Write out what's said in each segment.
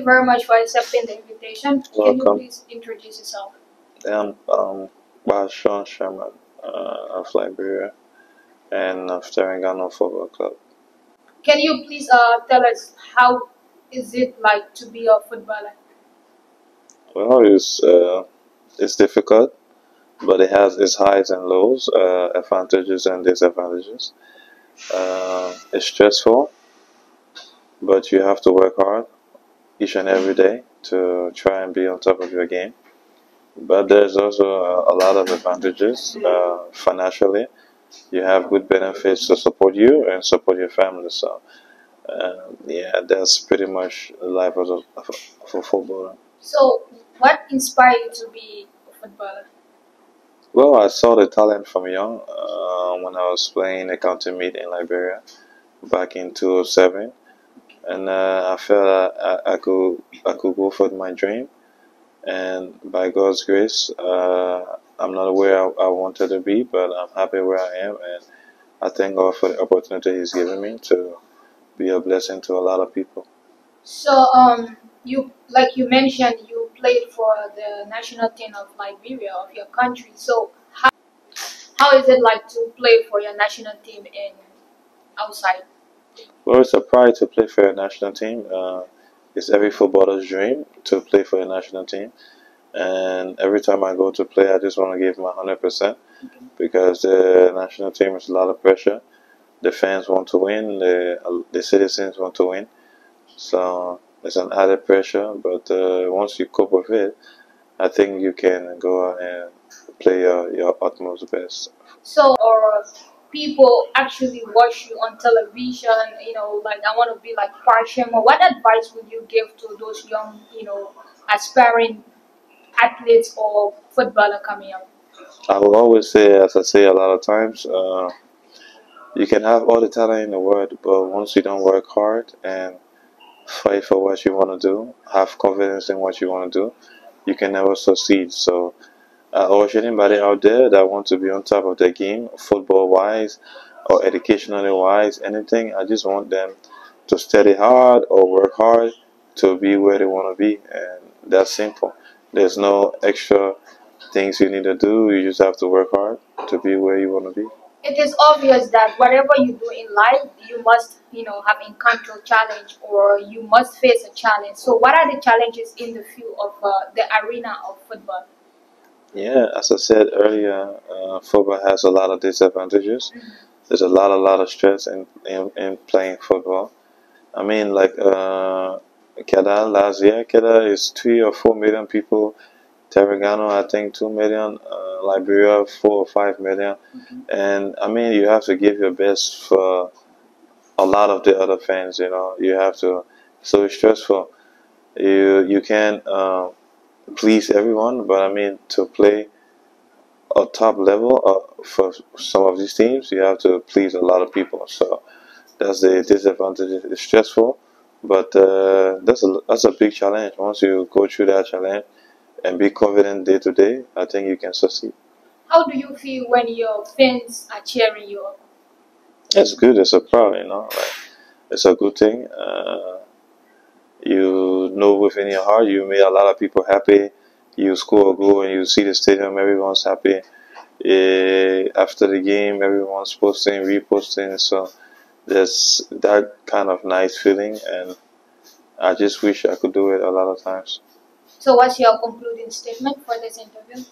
you very much for accepting the invitation. Can you Welcome. please introduce yourself? I'm um, Sean Sherman uh, of Liberia and of Terengganu Football Club. Can you please uh, tell us how is it like to be a footballer? Well, it's uh, it's difficult, but it has its highs and lows, uh, advantages and disadvantages. Uh, it's stressful, but you have to work hard each and every day to try and be on top of your game. But there's also a, a lot of advantages uh, financially. You have good benefits to support you and support your family. So, uh, yeah, that's pretty much the life of a, of a, of a footballer. So, what inspired you to be a footballer? Well, I saw the talent from young uh, when I was playing a county meet in Liberia back in 2007, and uh, I felt that I, I could I could go for my dream, and by God's grace, uh, I'm not where I, I wanted to be, but I'm happy where I am, and I thank God for the opportunity He's given me to be a blessing to a lot of people. So, um, you like you mentioned, you played for the national team of Liberia of your country. So, how how is it like to play for your national team in outside? Well, it's a pride to play for a national team. Uh, it's every footballer's dream to play for a national team. And every time I go to play, I just want to give my 100% because the national team is a lot of pressure. The fans want to win, the, the citizens want to win. So it's an added pressure, but uh, once you cope with it, I think you can go and play your, your utmost best. So, or people actually watch you on television, you know, like I want to be like Parshem, what advice would you give to those young, you know, aspiring athletes or footballer coming up? I will always say, as I say a lot of times, uh, you can have all the talent in the world, but once you don't work hard and fight for what you want to do, have confidence in what you want to do, you can never succeed. So, I urge anybody out there that wants to be on top of their game, football wise or educationally wise, anything, I just want them to study hard or work hard to be where they want to be. And that's simple. There's no extra things you need to do. You just have to work hard to be where you want to be. It is obvious that whatever you do in life, you must, you know, have encountered challenge or you must face a challenge. So, what are the challenges in the field of uh, the arena of football? Yeah, as I said earlier, uh, football has a lot of disadvantages. There's a lot, a lot of stress in, in, in playing football. I mean, like uh, Kedah last year, Kedah is three or four million people. Terengganu, I think two million. Uh, Liberia, four or five million. And I mean, you have to give your best for a lot of the other fans. You know, you have to. So it's stressful. You you can't uh, please everyone, but I mean to play a top level uh, for some of these teams, you have to please a lot of people. So that's the disadvantage. It's stressful, but uh, that's a that's a big challenge. Once you go through that challenge and be confident day to day, I think you can succeed. How do you feel when your fans are cheering you up? It's good. It's a proud, you know. Like, it's a good thing. Uh, know within your heart you made a lot of people happy. You score a goal and you see the stadium, everyone's happy. Eh, after the game, everyone's posting, reposting. So there's that kind of nice feeling, and I just wish I could do it a lot of times. So, what's your concluding statement for this interview?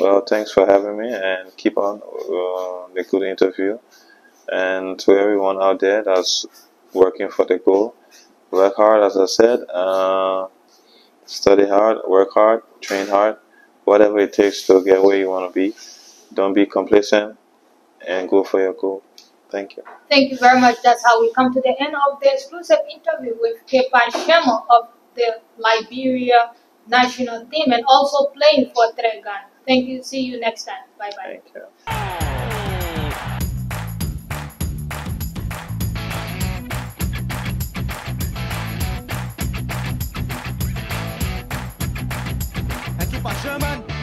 Well, thanks for having me, and keep on uh, the good interview. And to everyone out there that's working for the goal, work hard, as I said. Uh, study hard, work hard, train hard, whatever it takes to get where you want to be. Don't be complacent and go for your goal. Thank you. Thank you very much. That's how we come to the end of the exclusive interview with Kpah Sherman of the Liberia national team and also playing for Tregan. Thank you. See you next time. Bye bye. Thank you. And